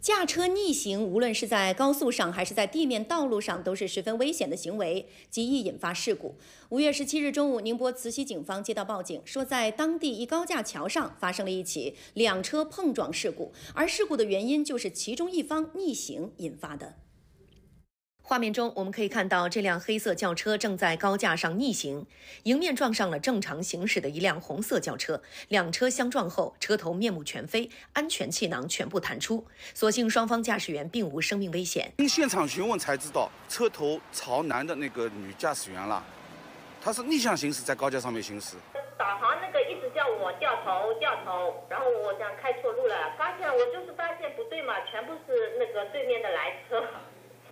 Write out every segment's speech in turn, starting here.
驾车逆行，无论是在高速上还是在地面道路上，都是十分危险的行为，极易引发事故。五月十七日中午，宁波慈溪警方接到报警，说在当地一高架桥上发生了一起两车碰撞事故，而事故的原因就是其中一方逆行引发的。画面中，我们可以看到这辆黑色轿车正在高架上逆行，迎面撞上了正常行驶的一辆红色轿车。两车相撞后，车头面目全非，安全气囊全部弹出。所幸双方驾驶员并无生命危险。经现场询问才知道，车头朝南的那个女驾驶员了，她是逆向行驶，在高架上面行驶。导航那个一直叫我掉头掉头，然后我想开错路了，发现我就是发现不对嘛，全部是那。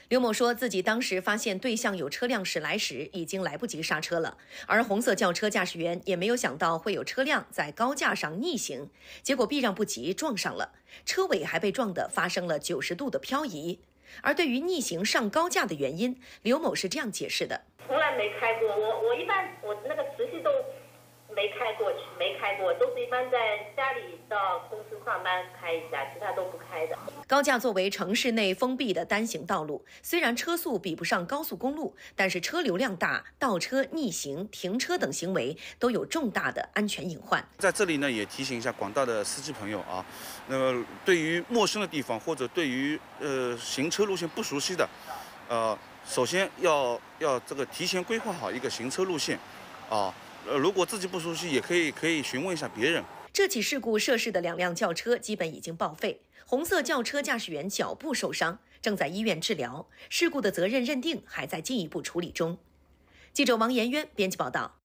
刘某说自己当时发现对向有车辆驶来时，已经来不及刹车了，而红色轿车驾驶员也没有想到会有车辆在高架上逆行，结果避让不及撞上了，车尾还被撞得发生了九十度的漂移。而对于逆行上高架的原因，刘某是这样解释的：从来没开过，我我一般我那个磁吸都。没开过去，没开过，都是一般在家里到公司上班开一下，其他都不开的。高架作为城市内封闭的单行道路，虽然车速比不上高速公路，但是车流量大，倒车、逆行、停车等行为都有重大的安全隐患。在这里呢，也提醒一下广大的司机朋友啊，那么对于陌生的地方或者对于呃行车路线不熟悉的，呃，首先要要这个提前规划好一个行车路线，啊。呃，如果自己不熟悉，也可以可以询问一下别人。这起事故涉事的两辆轿车基本已经报废，红色轿车驾驶员脚部受伤，正在医院治疗。事故的责任认定还在进一步处理中。记者王延渊编辑报道。